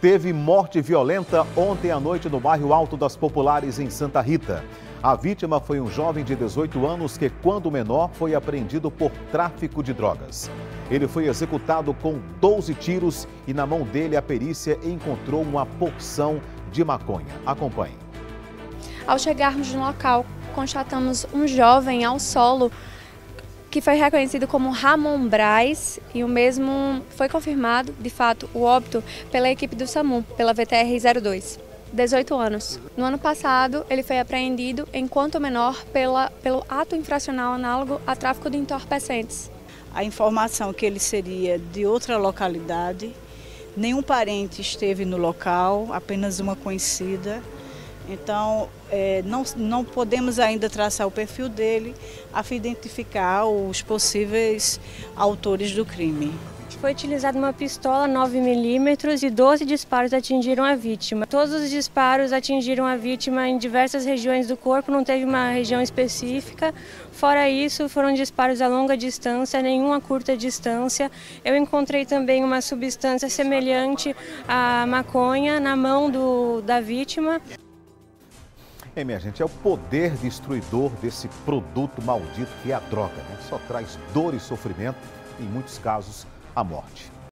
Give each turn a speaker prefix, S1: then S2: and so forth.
S1: Teve morte violenta ontem à noite no bairro Alto das Populares, em Santa Rita. A vítima foi um jovem de 18 anos que, quando menor, foi apreendido por tráfico de drogas. Ele foi executado com 12 tiros e na mão dele a perícia encontrou uma porção de maconha. Acompanhe.
S2: Ao chegarmos no local, constatamos um jovem ao solo que foi reconhecido como Ramon Braz e o mesmo foi confirmado, de fato, o óbito pela equipe do SAMU, pela VTR-02. 18 anos. No ano passado, ele foi apreendido enquanto menor pela, pelo ato infracional análogo a tráfico de entorpecentes.
S3: A informação que ele seria de outra localidade, nenhum parente esteve no local, apenas uma conhecida. Então, é, não, não podemos ainda traçar o perfil dele, a fim de identificar os possíveis autores do crime.
S4: Foi utilizada uma pistola 9mm e 12 disparos atingiram a vítima. Todos os disparos atingiram a vítima em diversas regiões do corpo, não teve uma região específica. Fora isso, foram disparos a longa distância, nenhum a curta distância. Eu encontrei também uma substância semelhante à maconha na mão do, da vítima.
S1: É, minha gente, é o poder destruidor desse produto maldito que é a droga, né? Só traz dor e sofrimento, e, em muitos casos, a morte.